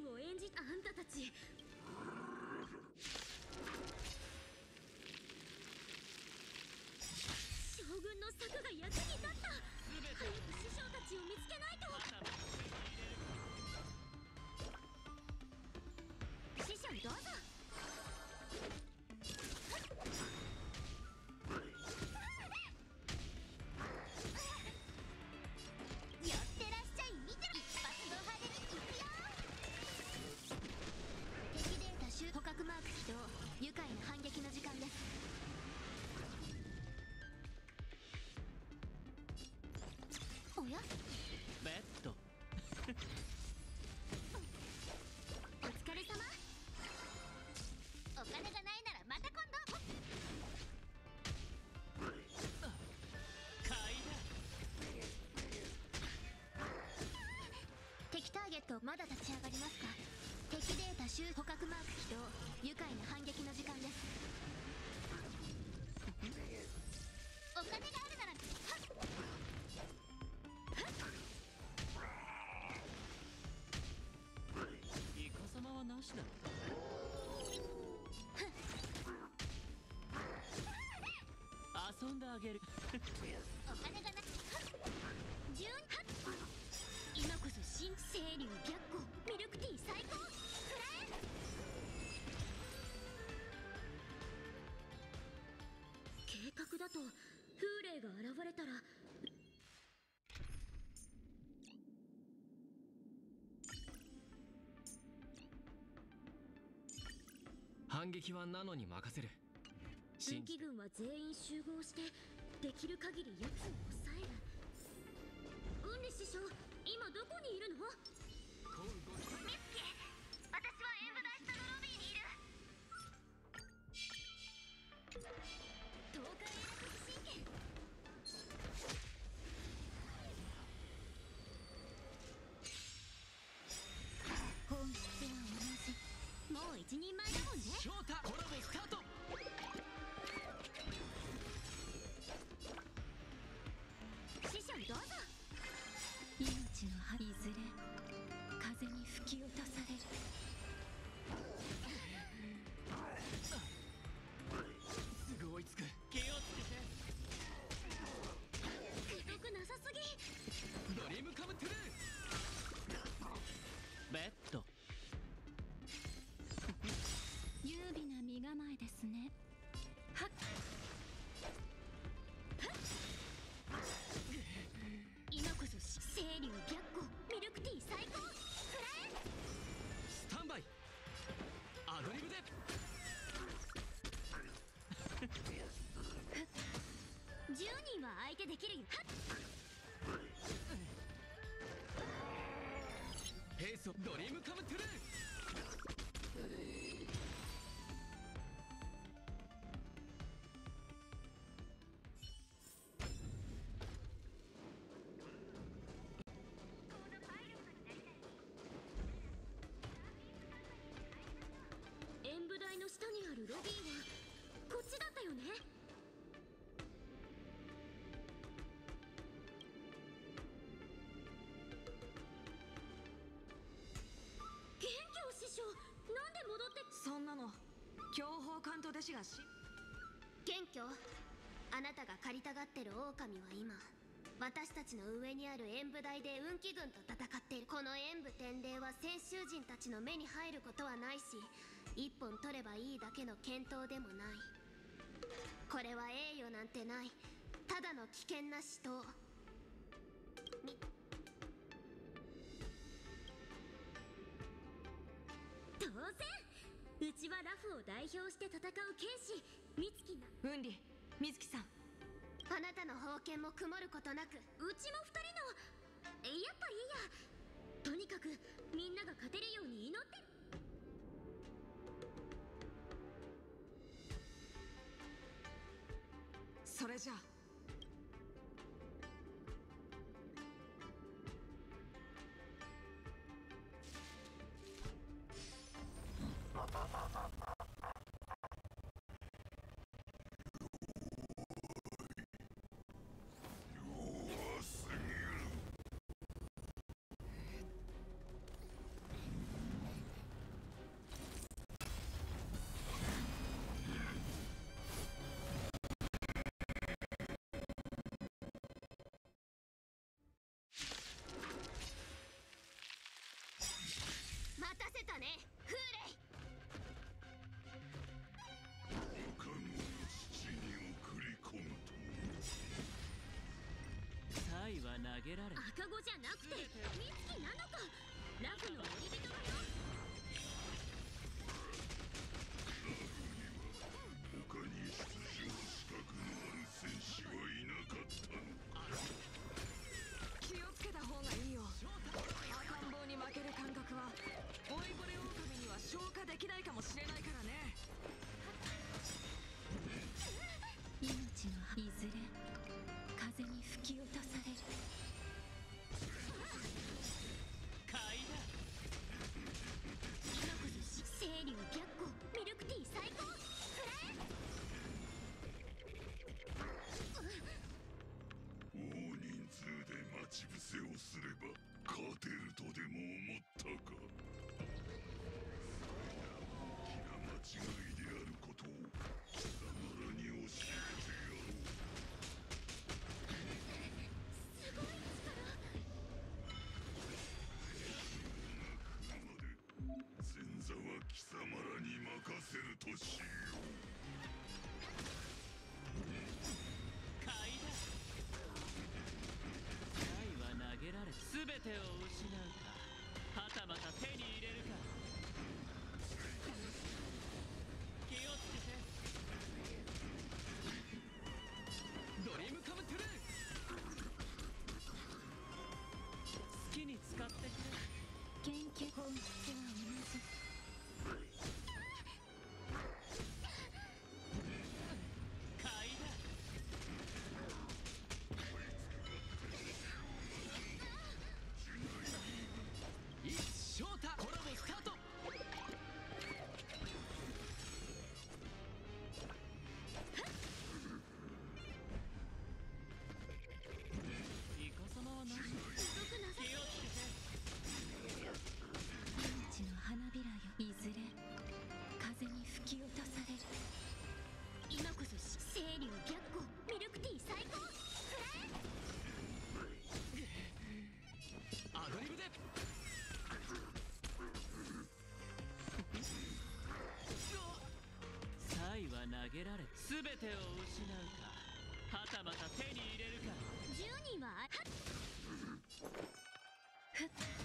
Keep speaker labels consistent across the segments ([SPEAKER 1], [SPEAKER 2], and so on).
[SPEAKER 1] を演じあんたたち。将軍の策が役に立った。おや
[SPEAKER 2] ベッド。
[SPEAKER 1] お疲れ様。お金がないならまた今度。
[SPEAKER 2] 買い
[SPEAKER 1] 敵ターゲットまだ立ち上がりますか？敵データ集捕獲マーク起動。愉快な反撃の時間ですあ
[SPEAKER 2] げる。
[SPEAKER 1] お金がなはっ順はっ今こそ新清流白虎ミルクティー最高。くらえ計画だと風霊が現れたら。
[SPEAKER 2] 反撃はナノに任せる信じて
[SPEAKER 1] 気軍は全員集合してできる限り奴を抑える運理師匠今どこにいるの？ス
[SPEAKER 2] をドリームカ
[SPEAKER 3] 強砲艦と弟子がし
[SPEAKER 1] 元凶あなたが借りたがってる狼は今私たちの上にある演舞台で運気軍と戦っているこの演舞天霊は先衆人たちの目に入ることはないし一本取ればいいだけの検討でもない。これは栄誉なんてない。ただの危険な死闘。当然。うちはラフを代表して戦う剣士美月な
[SPEAKER 3] 雲里水木さん。
[SPEAKER 1] あなたの宝剣も曇ることなく。うちも二人の。やっぱいいや。とにかくみんなが勝てるように祈って。る
[SPEAKER 3] それじゃあ
[SPEAKER 1] たね。フーレイ。
[SPEAKER 4] 他の土に送り込むと
[SPEAKER 2] サイは投げられ
[SPEAKER 1] 赤子じゃなくて美月なのか。ラフの森人だ
[SPEAKER 5] 吹き落とさ
[SPEAKER 4] 任せるとしよう
[SPEAKER 2] 買いだサイは投げられ全てを失うか。はたまた手に入れるか。気をつけて。ドリームカムトゥルー。好きに使ってくれ。
[SPEAKER 5] 研究本質は同き落とされる
[SPEAKER 1] 今こそ清流白虎ミルクティー最高
[SPEAKER 2] アドリブでサイは投げられ全てを失うかはたまた手に入れるか
[SPEAKER 1] 10人ははっ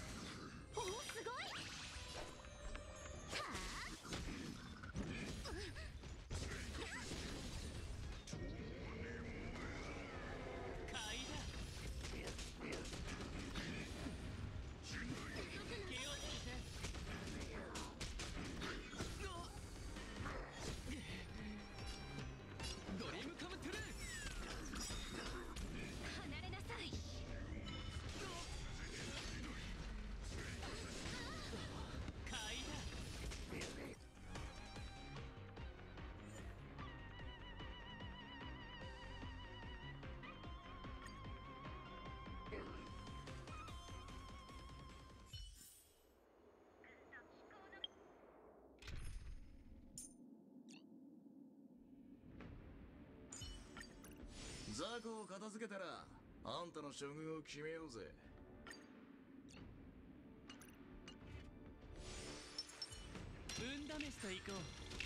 [SPEAKER 6] 雑魚を片付けたらあんたの処遇を決めようぜ。
[SPEAKER 2] 運試しと行こう。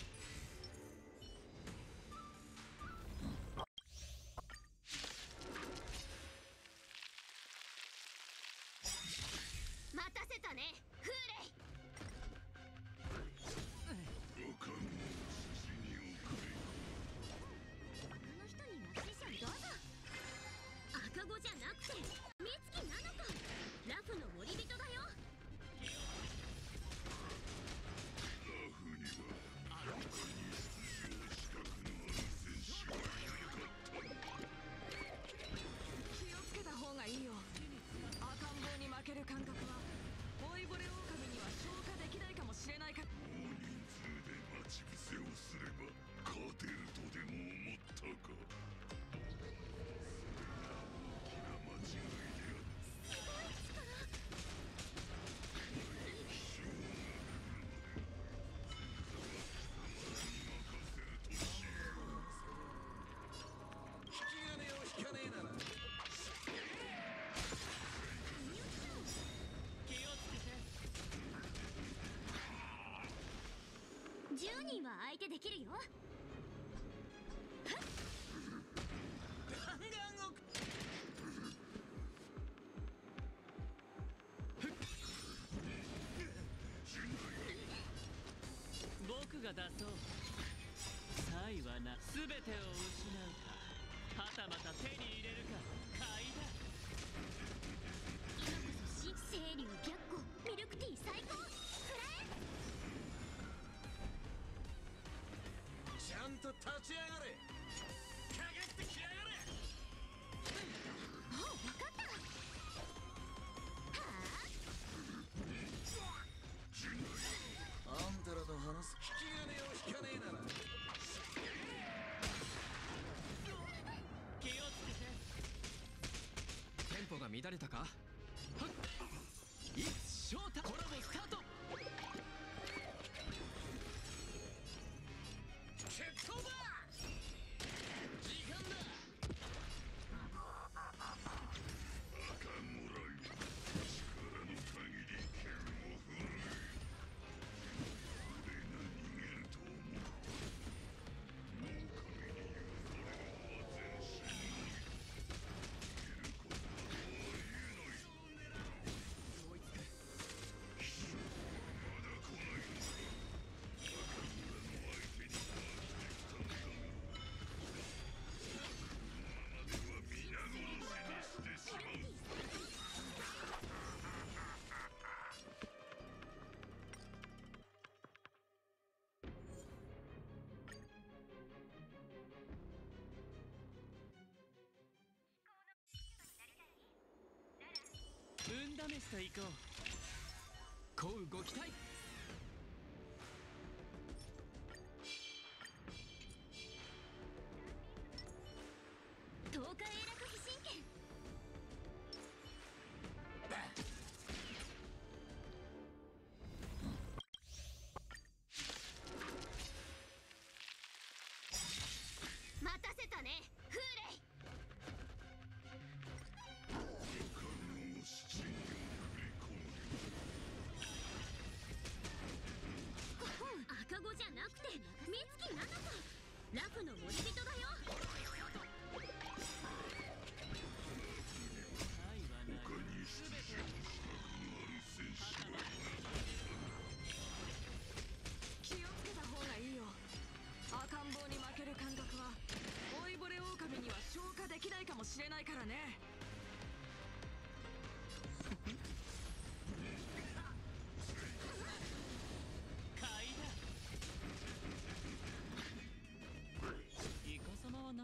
[SPEAKER 1] きるよ。
[SPEAKER 2] 僕が出そう。サイはな。全てを失うか。はたまた手に入れるか。買いだ。
[SPEAKER 1] 今こそ新清流逆
[SPEAKER 6] と立ち上がれ。かかってきやがれ。
[SPEAKER 1] もう分かった。はあ。
[SPEAKER 6] あんたらと話す引き金を引かねえなら。
[SPEAKER 2] 気をつけて。
[SPEAKER 7] テンポが乱れたか？
[SPEAKER 2] 試していこう。
[SPEAKER 7] こうご期待。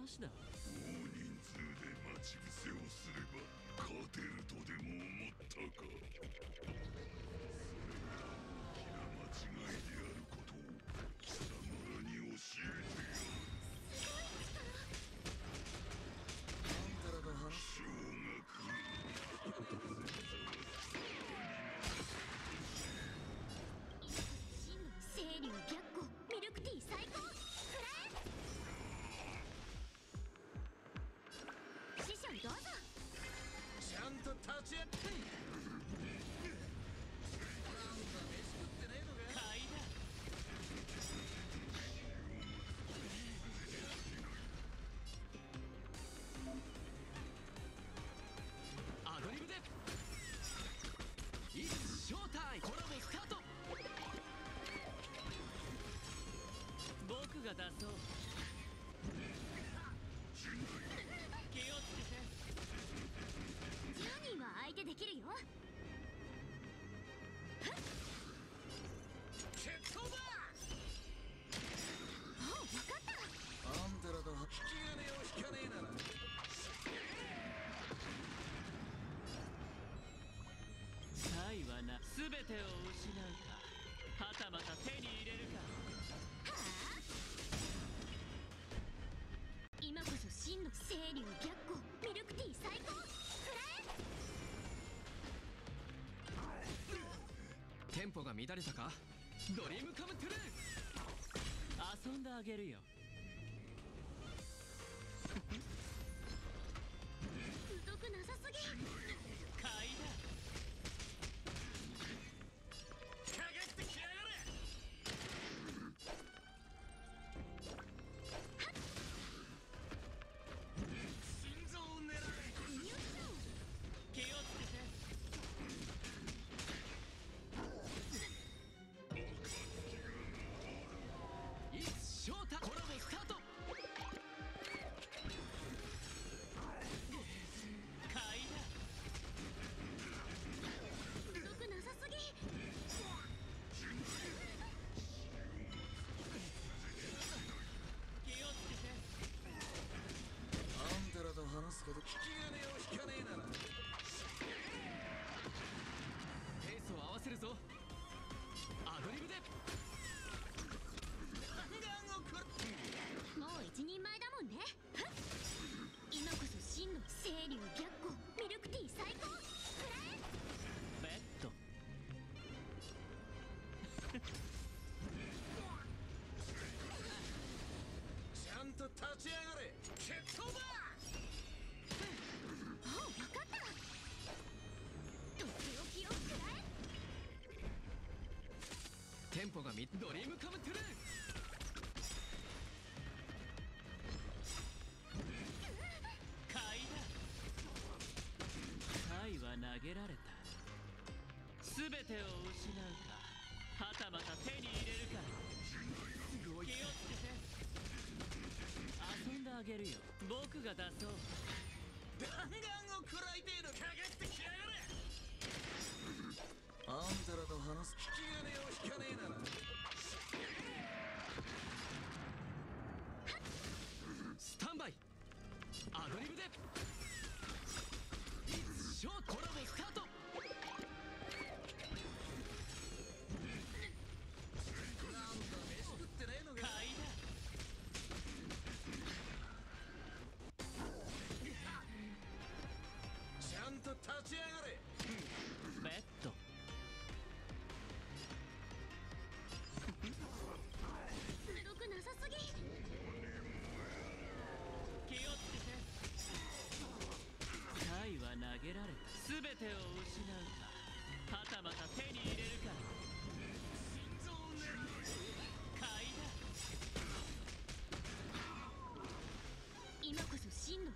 [SPEAKER 1] だ。
[SPEAKER 5] 大人数で待ち伏せをすれば勝てるとでも思ったかそれは大きな間違いであることを貴様らに教えてやる
[SPEAKER 6] あんたらと話す
[SPEAKER 5] 小学
[SPEAKER 1] 清流逆光ミルクティー最高
[SPEAKER 6] ゃん全てを失うかはたまた手に入れるか。今こ
[SPEAKER 2] そ真の
[SPEAKER 7] 清流逆光ミルクティー最高。くらえテンポが
[SPEAKER 2] 乱れたか？ドリームカム
[SPEAKER 1] トゥルー。遊んであげるよ。疎く
[SPEAKER 6] なさすぎど。引き金を引かねえなら
[SPEAKER 2] ペースを合わせるぞ。アドリブで。もう一人前だもんね。
[SPEAKER 1] 今こそ真の清流逆光ミルクティー最高。ベッド
[SPEAKER 7] ちゃんと立ち上が見ドリームカムトゥルー。
[SPEAKER 2] は投げ
[SPEAKER 6] られ
[SPEAKER 2] た。てを失うか。はたまた手に入れるか。気をつけて。遊んであげるよ。僕が出そう。
[SPEAKER 6] 弾丸を食らいてかってきやがれ。あんたらと話す。引き金を引かねえなら。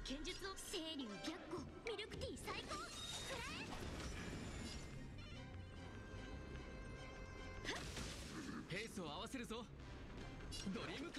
[SPEAKER 1] 剣術を清流白虎ミルクティー最高くらえ！
[SPEAKER 7] ペースを合わせるぞ！ドリーム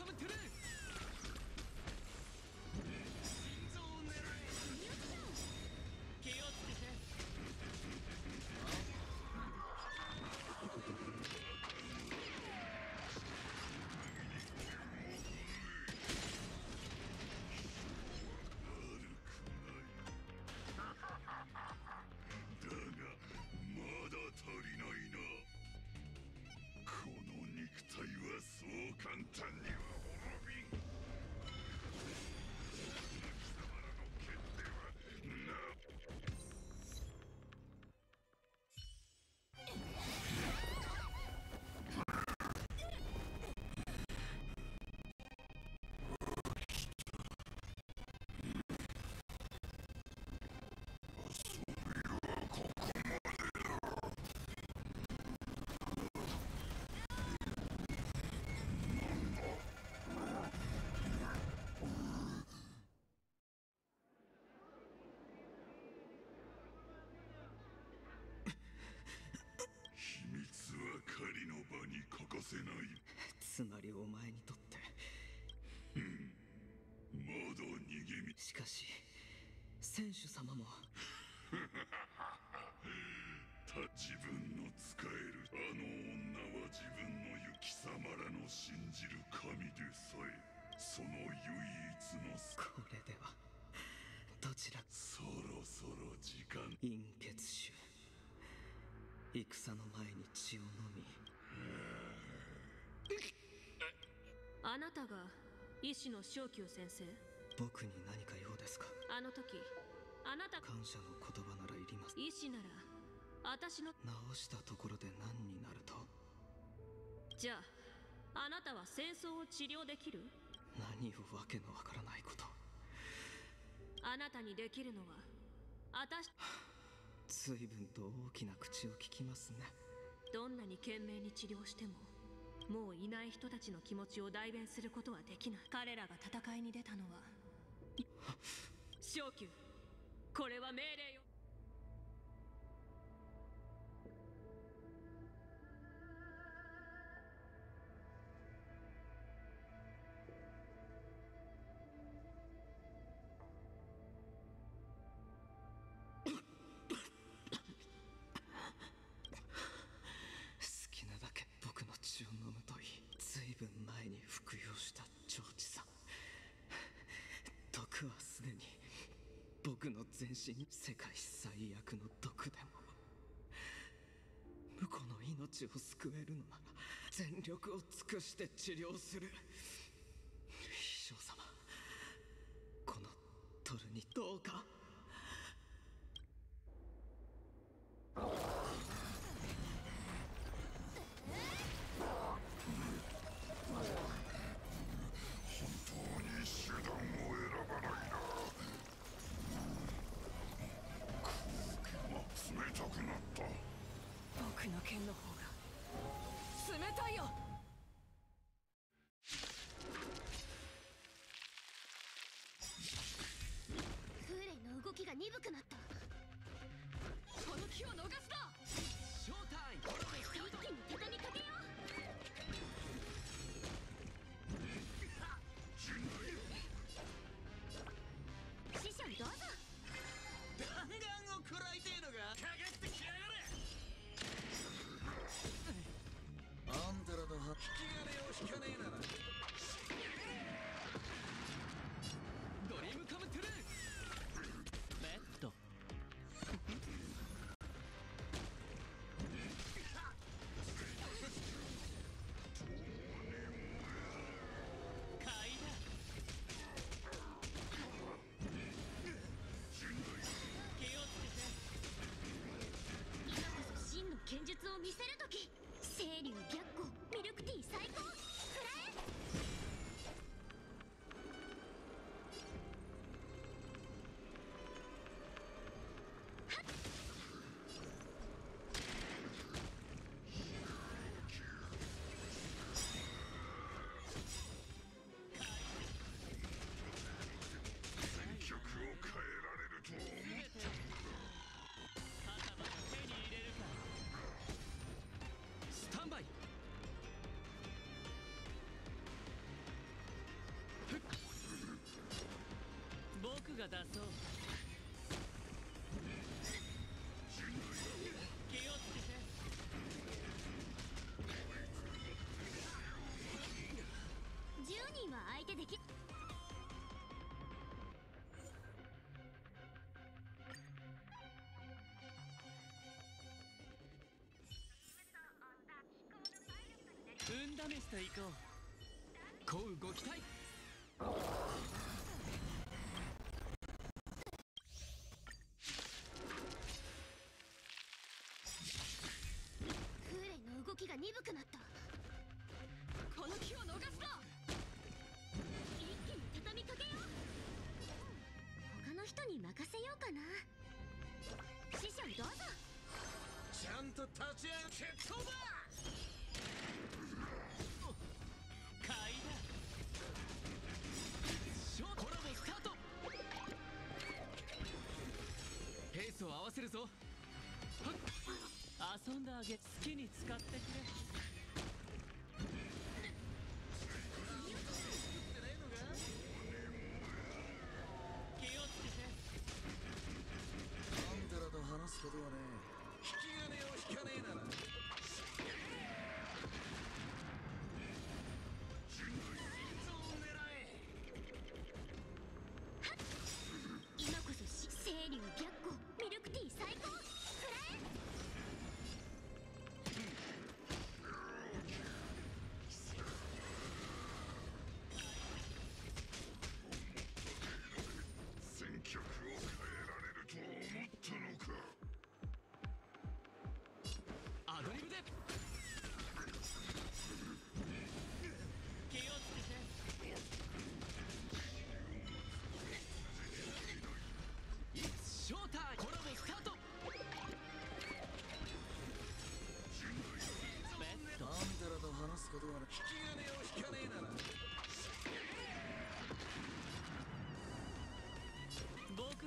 [SPEAKER 2] つ
[SPEAKER 5] まり
[SPEAKER 8] お前にとって。
[SPEAKER 5] まだ逃げ道
[SPEAKER 8] しかし選手様も。
[SPEAKER 5] た自分の使えるあの女は自分の貴様らの信じる神でさえその唯一のす。
[SPEAKER 8] これではどちら
[SPEAKER 5] そろそろ時間。
[SPEAKER 8] 陰血種戦の前に血を飲み
[SPEAKER 9] あなたが医師の正久先生。
[SPEAKER 8] 僕に何か用ですか？
[SPEAKER 9] あの時あなた
[SPEAKER 8] 感謝の言葉ならいります。
[SPEAKER 9] 医師なら私の
[SPEAKER 8] 直したところで何になると？
[SPEAKER 9] じゃああなたは戦争を治療できる？
[SPEAKER 8] 何をわけのわからないこと？
[SPEAKER 9] あなたにできるのは私
[SPEAKER 8] 随分と大きな口を聞きますね。
[SPEAKER 9] どんなに懸命に治療してももういない人たちの気持ちを代弁することはできない。彼らが戦いに出たのは。正久これは命令よ
[SPEAKER 8] 尽くして治療する。秘書様。このトルにどうか。
[SPEAKER 5] 本当に手段を選ばないな。空気が冷たくなった。
[SPEAKER 3] 僕の剣の方を見せる
[SPEAKER 7] 時清流ギ
[SPEAKER 2] 僕が出そう。気をつけて。
[SPEAKER 1] 10人は相手でき。
[SPEAKER 2] 運試しと行こう。
[SPEAKER 7] こうご期待
[SPEAKER 1] 人に任せようかな。師匠どうぞ。
[SPEAKER 6] ちゃんと立ち上が決闘だ
[SPEAKER 2] 買いだ
[SPEAKER 7] ショーコラボスタート。ペースを合わせるぞ。
[SPEAKER 2] 遊んであげ好きに使ってくれ。
[SPEAKER 1] し清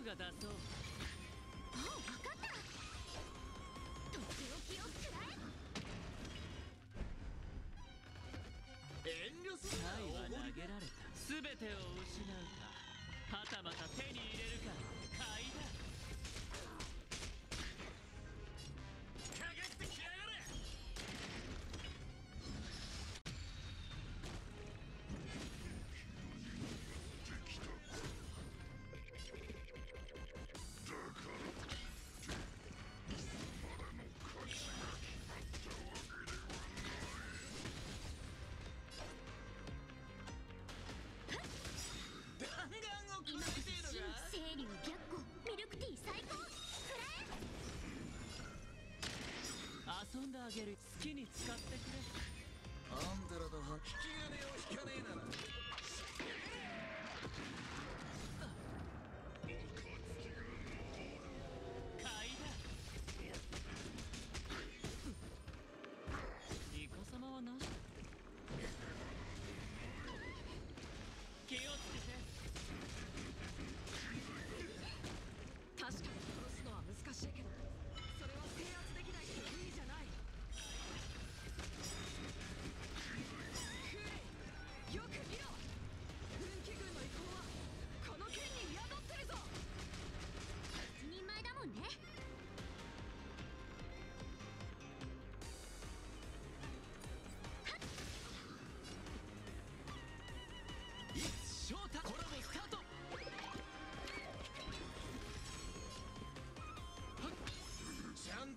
[SPEAKER 2] が出そう。
[SPEAKER 1] あ分かった。とっておきをくらえ
[SPEAKER 6] 遠慮するな
[SPEAKER 2] 投げられた。全てを失うか。はたまた手に入れるか。買いだ
[SPEAKER 6] き
[SPEAKER 2] に使ってくれ。
[SPEAKER 6] あんたらとは引き
[SPEAKER 2] 気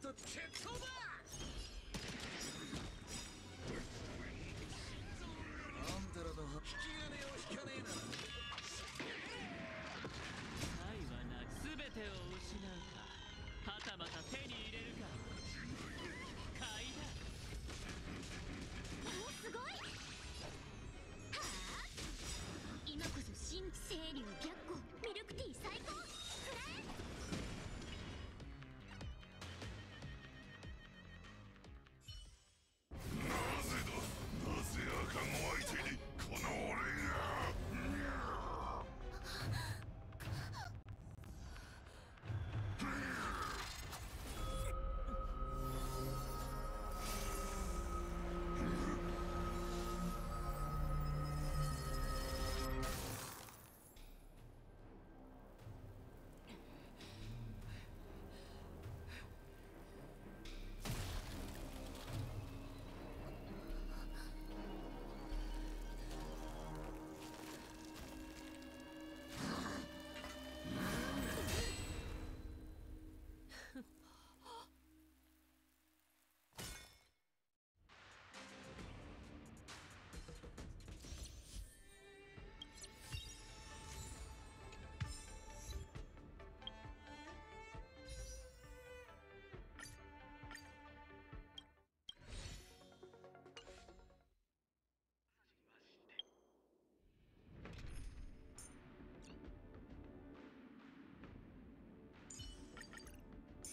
[SPEAKER 3] と
[SPEAKER 6] 決闘だあんたらとは引き金を
[SPEAKER 2] 失うかはたまた手に入れるか買いだ
[SPEAKER 1] おすごい。はあ？今こそ新清流逆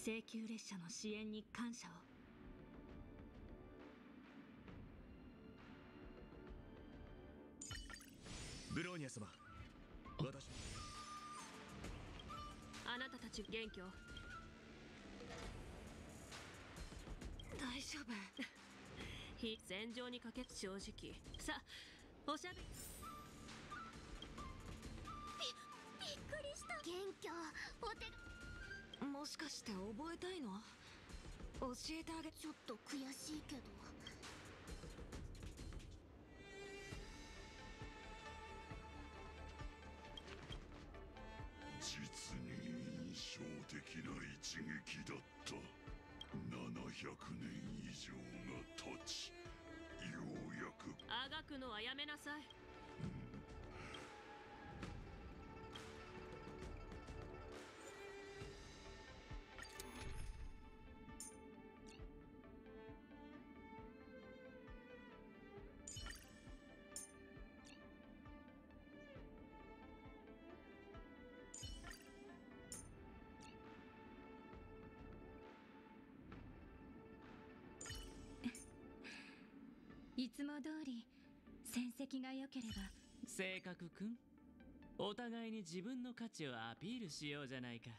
[SPEAKER 9] 請求列車の支援に感謝を。
[SPEAKER 10] ブローニア様私。
[SPEAKER 9] あなたたち元気を。
[SPEAKER 3] 大丈夫。
[SPEAKER 9] 非戦場にかけ正直。さあおしゃべり
[SPEAKER 11] し
[SPEAKER 3] かして覚えたいの？教えてあげ
[SPEAKER 11] ちょっと悔しいけど。
[SPEAKER 9] い
[SPEAKER 12] つも通り戦績が良ければ。
[SPEAKER 5] 性格くん。お互いに自分の価値をアピールしようじゃないか。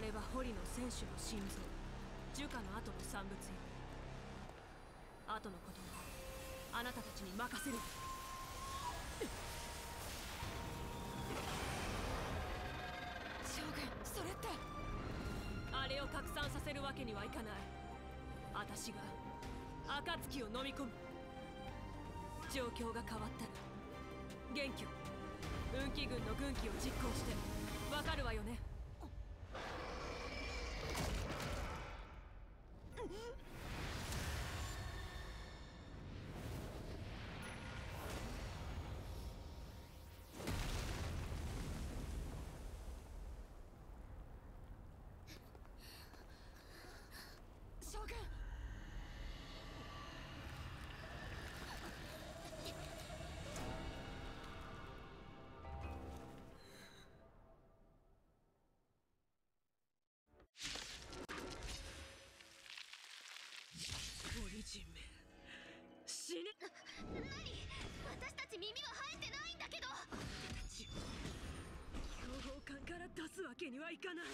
[SPEAKER 13] あ
[SPEAKER 9] れは堀の選手の心臓。樹下の後の産物よ。後のことはあなたたちに任せる。
[SPEAKER 3] 将軍それって。
[SPEAKER 9] あれを拡散させるわけにはいかない。私が暁を飲み込む。状況が変わったら元気運気軍の軍旗を実行して。わかるわよね？
[SPEAKER 11] 何私たち耳が生えてないんだけど。
[SPEAKER 9] 血を標宝館から出すわけにはいかない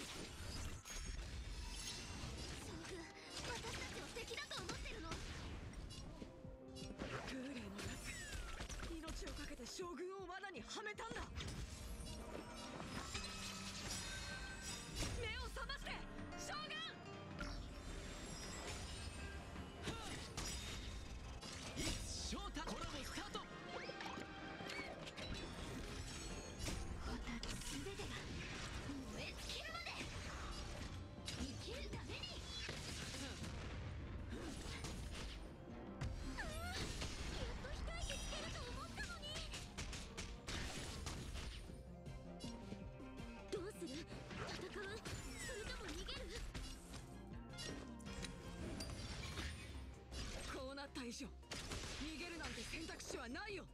[SPEAKER 11] 将軍私たちを敵だと思ってるの。
[SPEAKER 9] 空霊のやつ命を懸けて将軍を罠にはめたんだ目を覚まして。
[SPEAKER 3] 以上。逃げるなんて選択肢はないよ。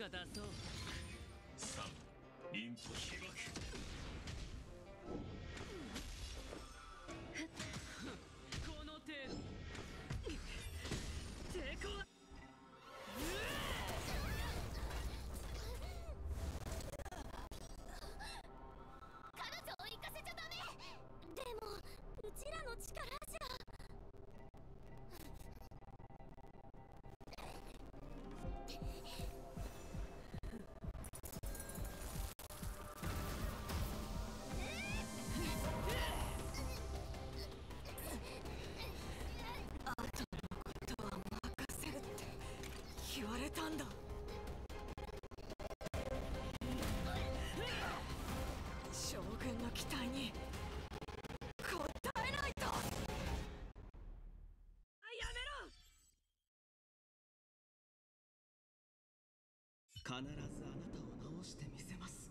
[SPEAKER 2] が出そう。
[SPEAKER 9] さあリン
[SPEAKER 3] 開くたんだ。将軍の期待に応えないと。やめろ。
[SPEAKER 8] 必ずあなたを治してみせます。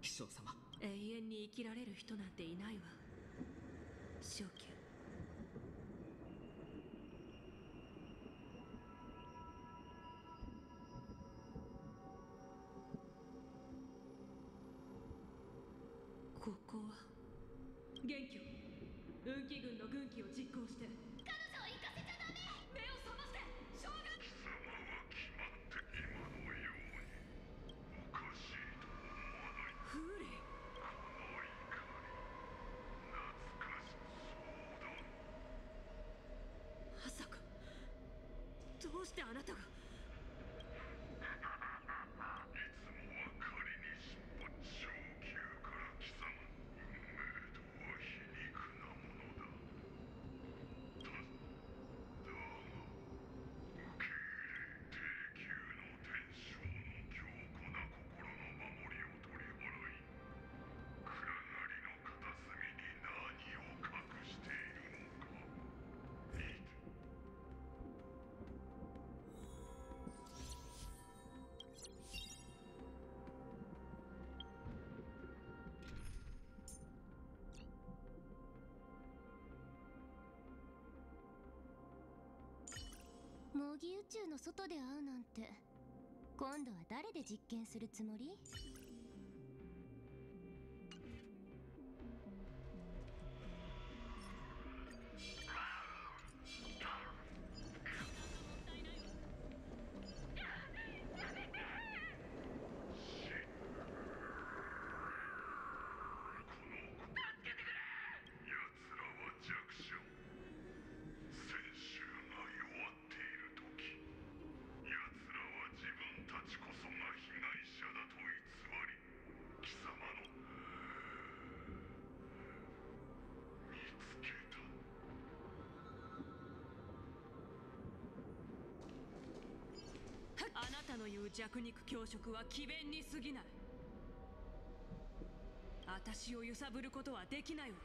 [SPEAKER 8] 貴書様。
[SPEAKER 5] 永遠に生きられる人なんていな
[SPEAKER 9] いわ。
[SPEAKER 5] どうしてあなたが。
[SPEAKER 11] 模擬宇宙の外で会うなんて。今度は誰で実験するつもり？
[SPEAKER 9] 弱
[SPEAKER 5] 肉強食は詭弁に過ぎない。私を揺さぶることはできないわ。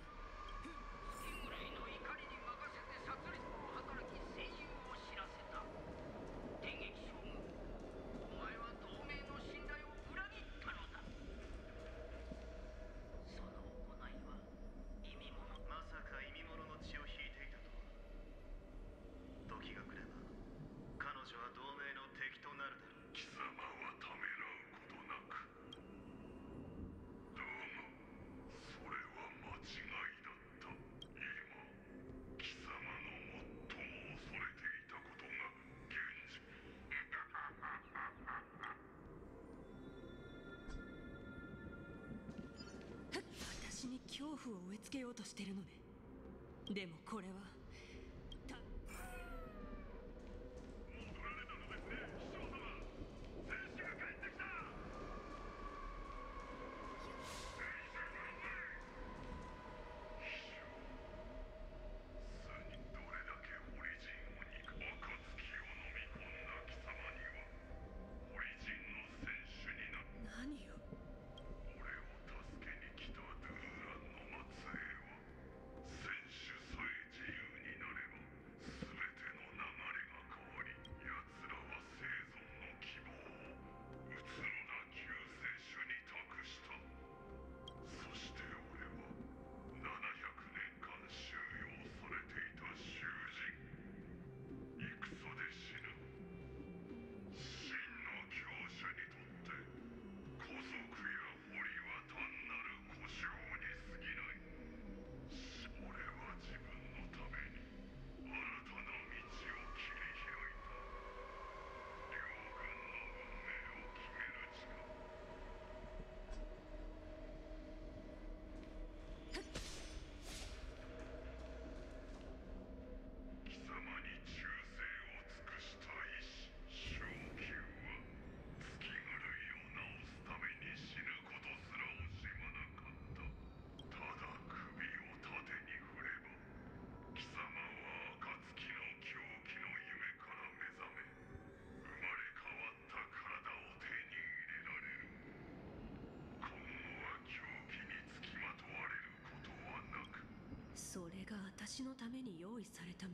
[SPEAKER 14] それ
[SPEAKER 9] が
[SPEAKER 5] 私のた
[SPEAKER 9] めに用意された道。も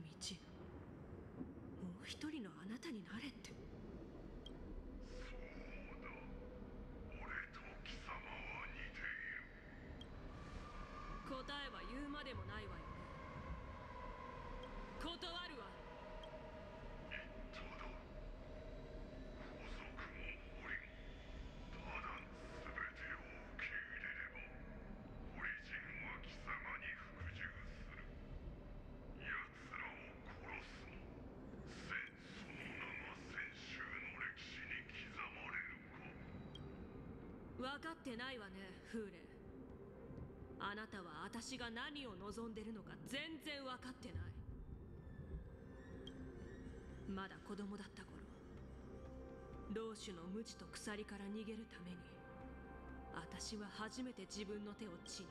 [SPEAKER 9] う一人のあなたになれって
[SPEAKER 5] そうだ俺と貴様は似ている
[SPEAKER 9] 答えは言うまでもないわよね断るわ
[SPEAKER 5] 言っただ古族も堀もただ全てを受け入れれば堀人は貴様に服従する奴らを殺すも戦その名が先週の歴史に刻まれるか
[SPEAKER 9] 分かってないわねフーレあなたは私が何を望んでるのか全然分かってない。まだ子供だった頃老主の無知と鎖から逃げるために私は初めて自分の手を血に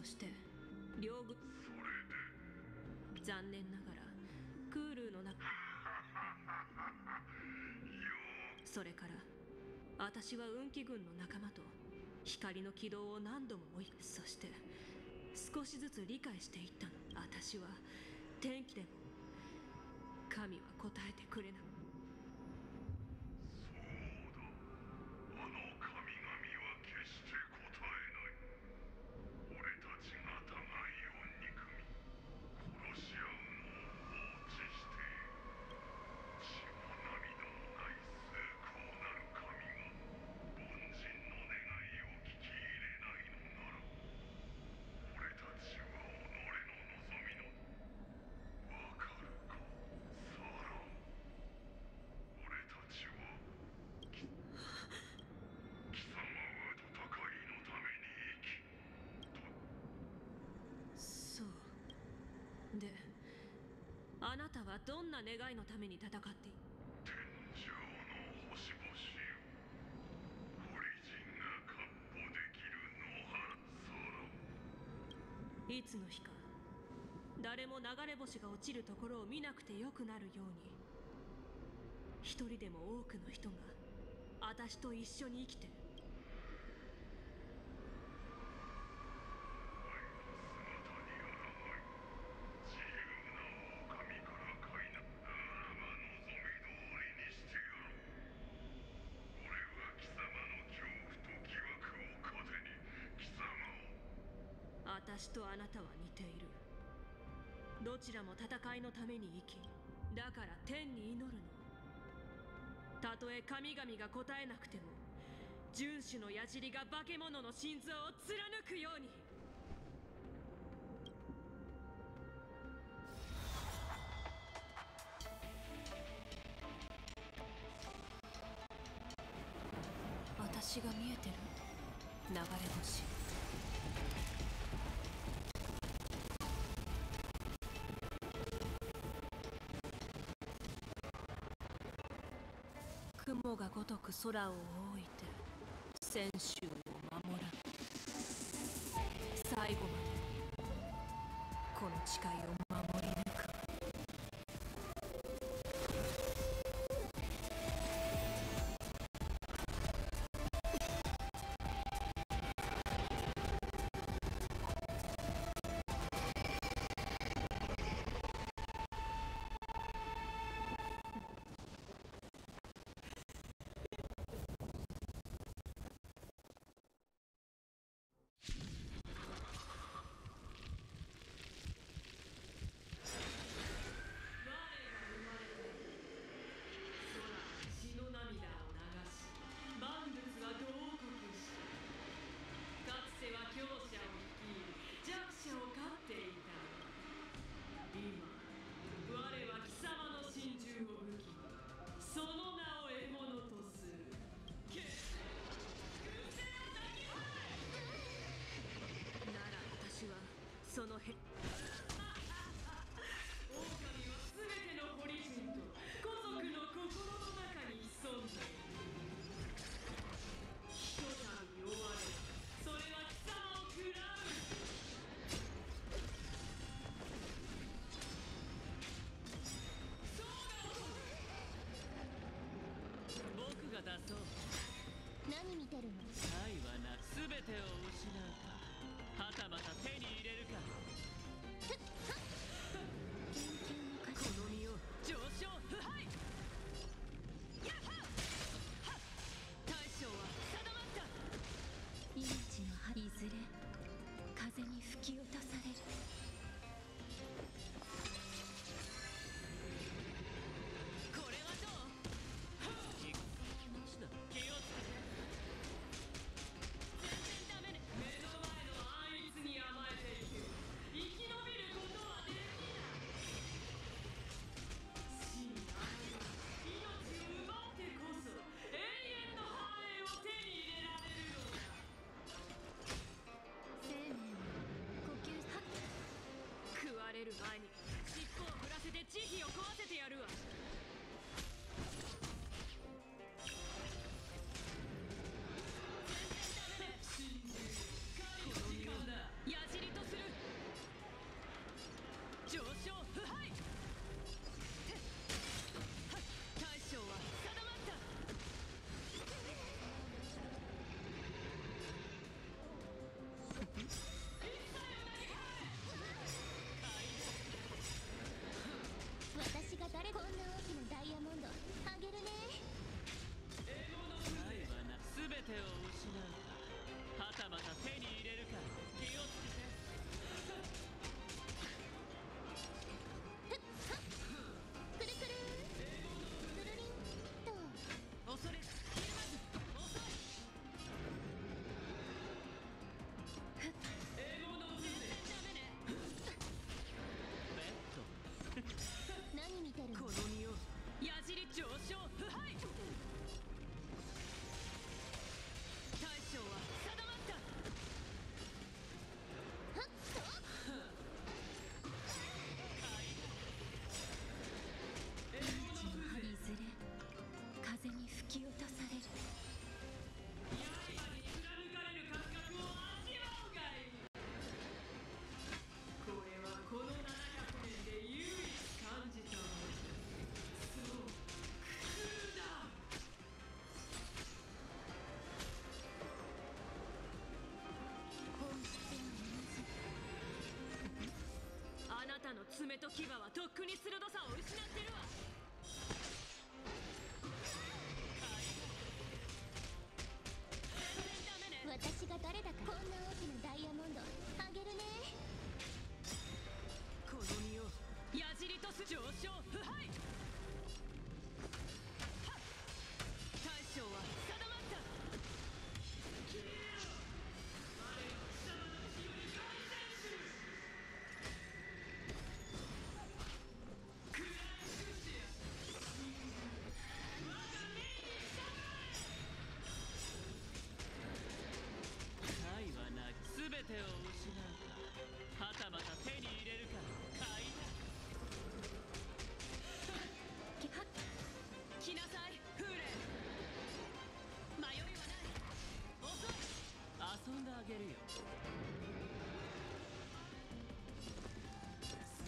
[SPEAKER 9] そして両軍
[SPEAKER 5] それで
[SPEAKER 9] 残念ながらクールの中それから私は運気軍の仲間と光の軌道を何度も追いそして少しずつ理解していったの。私は天気でも神は答えてくれな
[SPEAKER 5] そうだあの神々は決して答えない俺たちが互いを憎み殺し合うのを放置して血も涙もない崇高なる神が凡人の願いを聞き入れないのなら俺たちは己の望みのわかるかサラ俺たちはき貴様は戦いのために生き
[SPEAKER 9] そうであなたはどんな願いのために戦ってい
[SPEAKER 5] 天上の星々よ堀人が闊歩できる野原空
[SPEAKER 9] いつの日か誰も流れ星が落ちるところを見なくてよくなるように一人でも多くの人が私と一緒に生きて
[SPEAKER 5] 姿にあらがい自由な狼から飼いなあらが望み通りにしてやろう俺は貴様の恐怖と疑惑を糧に貴様を
[SPEAKER 9] 私とあなたは似ている。どちらも戦いのために生きだから天に祈るの。たとえ神々が答えなくても遵守の矢尻が化け物の心臓を貫くように。雲がごとく空を覆いて泉州を守らん最後までこの誓いをその辺狼は全てのホリジンと孤独の心の中に潜んでいる。ひとたび弱れそれは貴様を喰らう。
[SPEAKER 2] 僕が出そう。
[SPEAKER 1] 何見てるの？
[SPEAKER 2] 愛はな全てを失う。る
[SPEAKER 9] 前に尻尾を振らせて慈悲を壊せ爪と牙はとっくに鋭さを失ってるわ。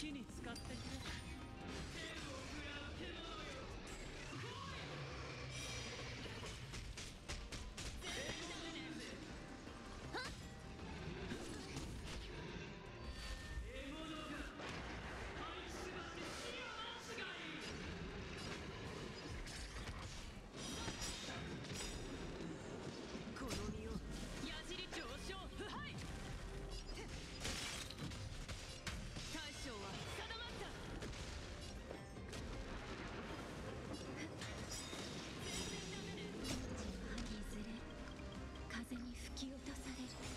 [SPEAKER 1] 木に使ってき
[SPEAKER 9] 落とされる。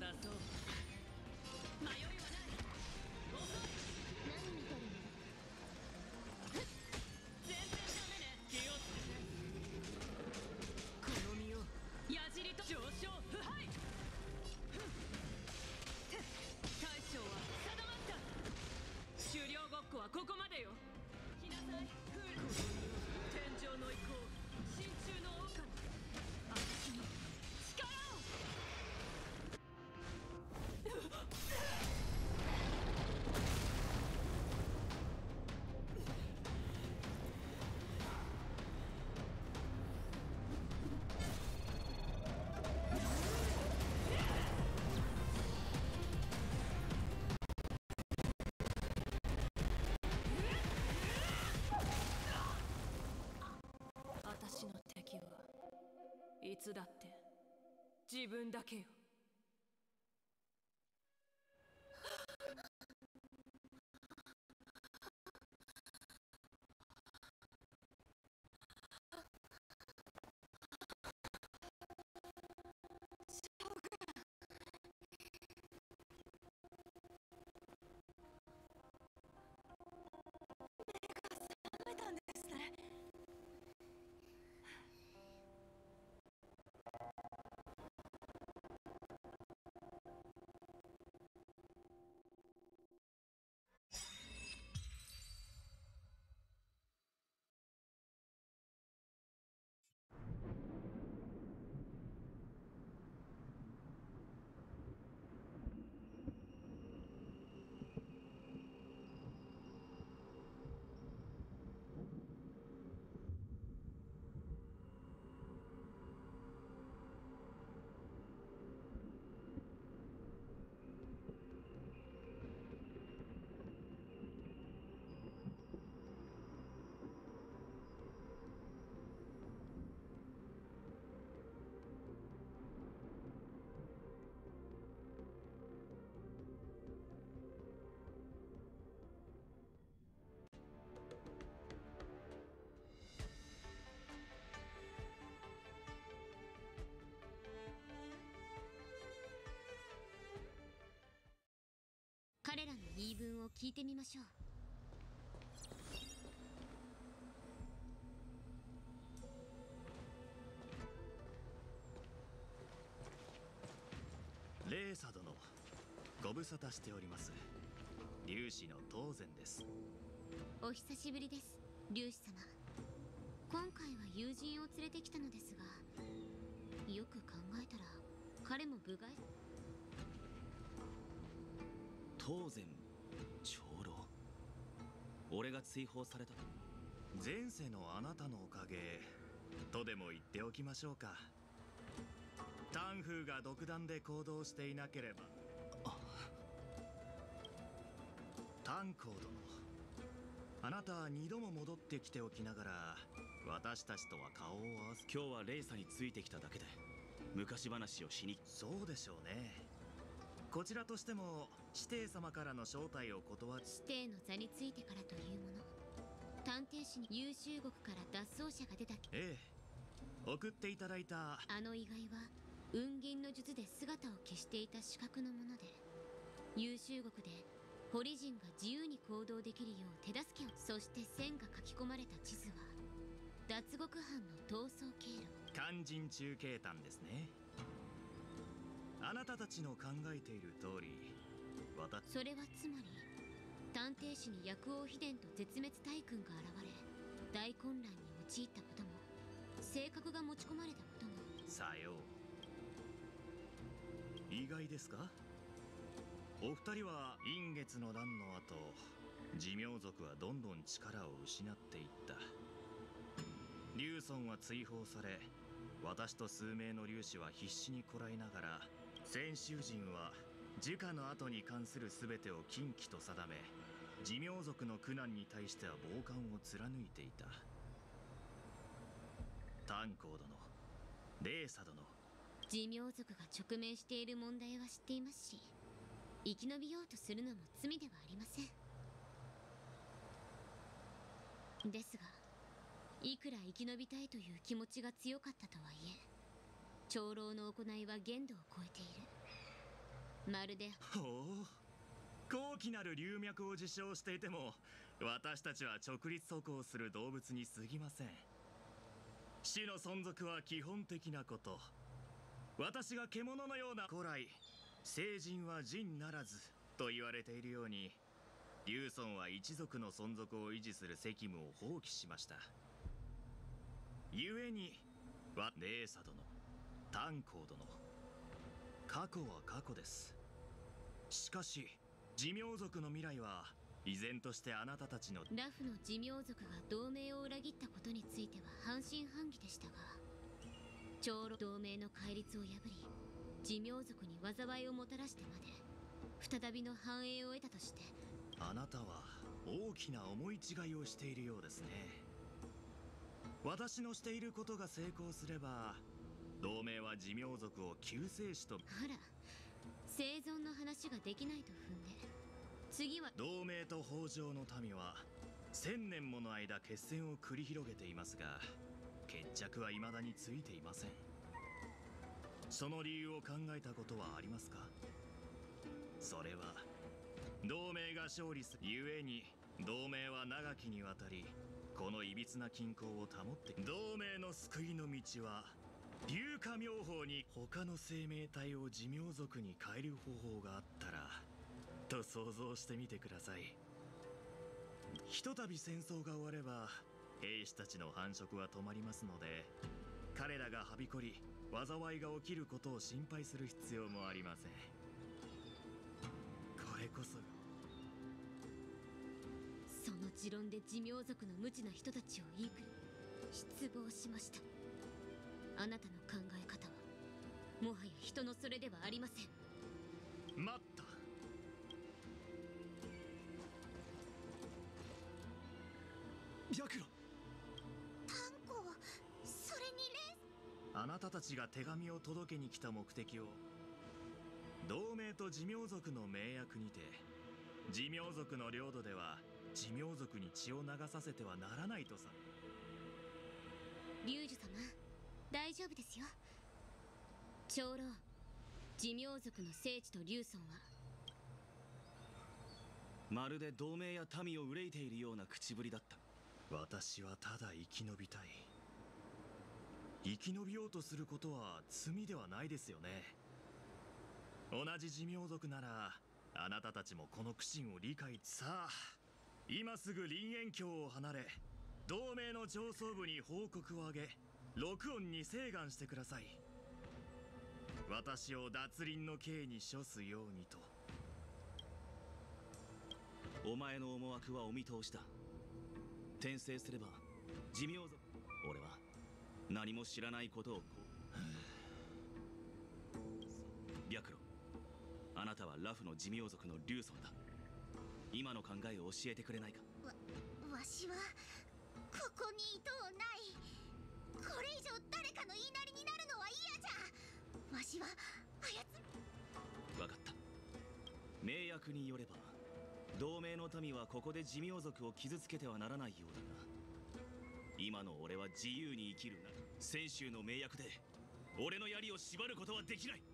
[SPEAKER 9] が出そういつだって自分だけよ。
[SPEAKER 1] 彼らの言い分を聞いてみましょう。
[SPEAKER 10] レーサ殿ご無沙汰しております。粒子の当然です。
[SPEAKER 1] お久しぶりです粒子様。今回は友人を連れてきたのですがよく考えたら彼も部外
[SPEAKER 15] 当然。長老俺が追放された
[SPEAKER 10] 前世のあなたのおかげとでも言っておきましょうか。タンフーが独断で行動していなければ。タンコー殿。あなたは二度も戻ってきておきながら私たちとは顔を合わせ
[SPEAKER 15] 今日はレイサについてきただけで昔話をしに。
[SPEAKER 10] そうでしょうねこちらとしても指定様からの招待を断り
[SPEAKER 1] 指定の座についてからというもの。探偵士に優秀国から脱走者が出た
[SPEAKER 10] ええ。送っていただいた。
[SPEAKER 1] あの意外は雲銀の術で姿を消していた資格のもので優秀国で堀人が自由に行動できるよう手助けを。そして線が書き込まれた地図は脱獄犯の逃走経路。
[SPEAKER 10] 肝心中継譚ですねあなたたちの考えている通り私
[SPEAKER 1] それはつまり探偵士に薬王秘伝と絶滅大君が現れ大混乱に陥ったことも性格が持ち込まれたことも。
[SPEAKER 10] さよう。意外ですか？お二人は陰月の乱の後寿命族はどんどん力を失っていった。リュウソンは追放され私と数名の粒子は必死にこらえながら先週人は樹下の後に関する全てを禁忌と定め寿命族の苦難に対しては傍観を貫いていた。炭鉱殿レーサ殿。
[SPEAKER 1] 寿命族が直面している問題は知っていますし生き延びようとするのも罪ではありません。ですがいくら生き延びたいという気持ちが強かったとはいえ長老の行いは限度を超えている。まるで。
[SPEAKER 10] ほう高貴なる流脈を自称していても私たちは直立走行する動物に過ぎません。死の存続は基本的なこと。私が獣のような古来聖人は人ならずと言われているようにリュウソンは一族の存続を維持する責務を放棄しました。故にはレーサ殿。炭鉱殿。過去は過去です。しかし寿命族の未来は依然としてあなたたちの
[SPEAKER 1] ラフの寿命族が同盟を裏切ったことについては半信半疑でしたが長老同盟の戒律を破り寿命族に災いをもたらしてまで再びの繁栄を得たとして
[SPEAKER 10] あなたは大きな思い違いをしているようですね。私のしていることが成功すれば同盟は寿命族を救世主と。
[SPEAKER 1] あら生存の話ができないと踏んで。次は。
[SPEAKER 10] 同盟と北条の民は千年もの間決戦を繰り広げていますが決着は未だについていません。その理由を考えたことはありますか？それは同盟が勝利するゆえに同盟は長きにわたりこのいびつな均衡を保って同盟の救いの道は龍華妙法に他の生命体を寿命族に変える方法があったらと想像してみてください。ひとたび戦争が終われば兵士たちの繁殖は止まりますので彼らがはびこり災いが起きることを心配する必要もありません。これこそ
[SPEAKER 1] その持論で寿命族の無知な人たちを言いくる。失望しました。あなたの考え方はもはや人のそれではありません。
[SPEAKER 10] 待った。
[SPEAKER 8] 白露
[SPEAKER 1] 炭鉱それにレ
[SPEAKER 10] あなたたちが手紙を届けに来た目的を同盟と寿命族の盟約にて寿命族の領土では寿命族に血を流させてはならないとさ。
[SPEAKER 1] リュウジュ様大丈夫ですよ。長老寿命族の聖地と竜尊は。
[SPEAKER 15] まるで同盟や民を憂いているような口ぶりだった。
[SPEAKER 10] 私はただ生き延びたい。生き延びようとすることは罪ではないですよね。同じ寿命族ならあなたたちもこの苦心を理解。さあ今すぐ林園峡を離れ同盟の上層部に報告をあげ。録音に請願してください。私を脱輪の刑に処すようにと。
[SPEAKER 15] お前の思惑はお見通しだ。転生すれば寿命族俺は何も知らないことを白露あなたはラフの寿命族の竜尊だ。今の考えを教えてくれないか。
[SPEAKER 1] わしはここにいとうないこれ以上誰かの言いなりになるのは嫌じゃ。わしはあやつ
[SPEAKER 15] 分かった。名役によれば同盟の民はここで寿命族を傷つけてはならないようだが今の俺は自由に生きるな泉州の盟約で俺の槍を縛ることはできない。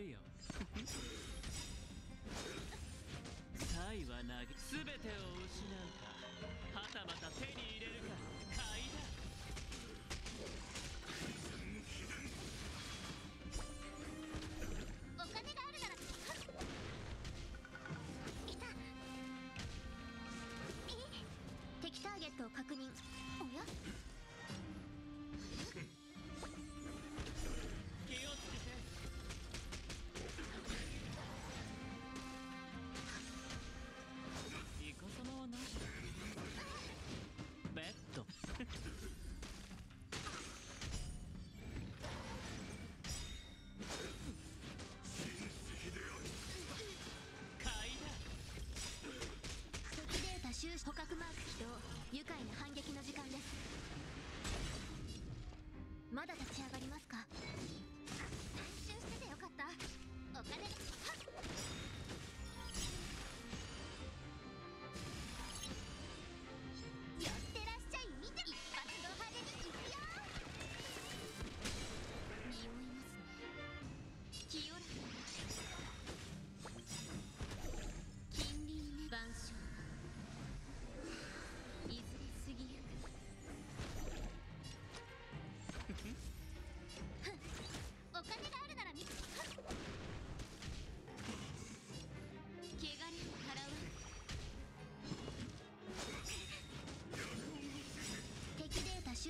[SPEAKER 2] るよ。サイは投げ全てを失うかはたまた手に入れるか買いだ
[SPEAKER 1] お金があるならいた。え？敵ターゲットを確認。おや？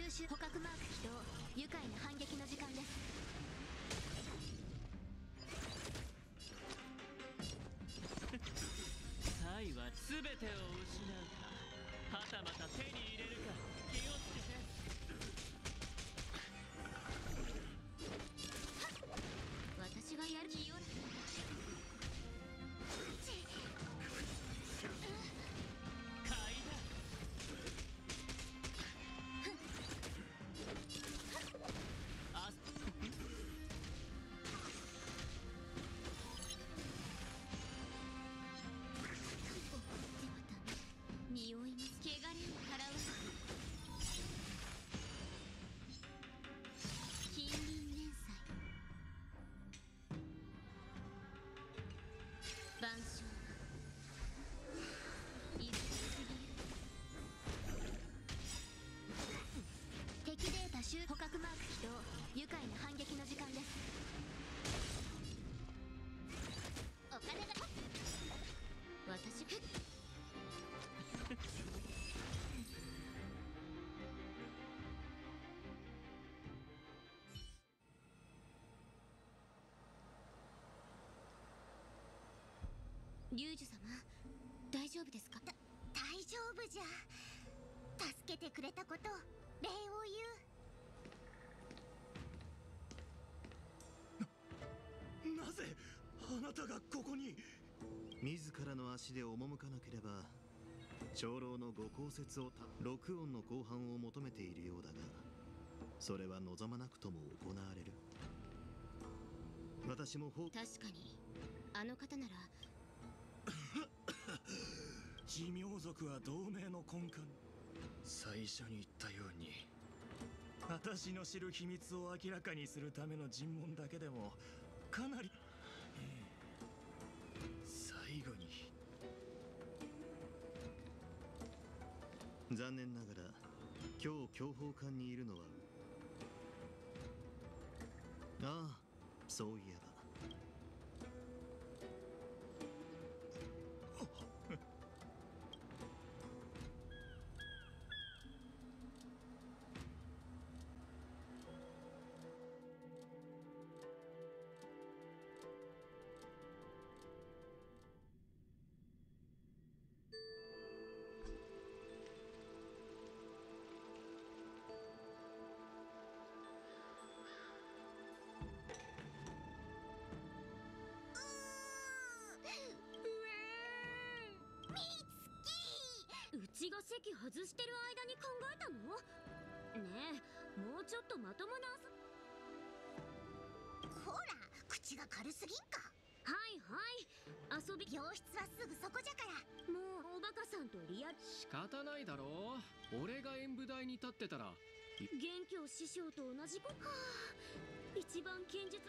[SPEAKER 1] 集捕獲マーク起動。愉快な反撃の時間です。
[SPEAKER 2] サイは全てを失うか。はたまた手に入れるか。
[SPEAKER 1] 敵データ集捕獲マーク起動。愉快な反撃の時間です。リュウジュ様大丈夫ですか？だ大丈夫じゃ。助けてくれたこと礼を言う。
[SPEAKER 10] なぜあなたがここに？
[SPEAKER 16] 自らの足で赴かなければ長老のご公説をた録音の後半を求めているようだがそれは望まなくとも行われる。私も法
[SPEAKER 1] 確かにあの方なら
[SPEAKER 10] 寿命族は同盟の根幹。
[SPEAKER 16] 最初に言ったように
[SPEAKER 10] 私の知る秘密を明らかにするための尋問だけでもかなり
[SPEAKER 16] 最後に。残念ながら今日強砲艦にいるのはああそういえば。
[SPEAKER 1] ちが席外してる間に考えたのねえもうちょっとまともな
[SPEAKER 11] ほら口が軽すぎんか？
[SPEAKER 1] はいはい遊び。
[SPEAKER 11] 教室はすぐそこじゃから。
[SPEAKER 1] もうおバカさんとリアル。
[SPEAKER 7] 仕方ないだろう。俺が演舞台に立ってたら。
[SPEAKER 1] 元凶師匠と同じこはあ一番堅実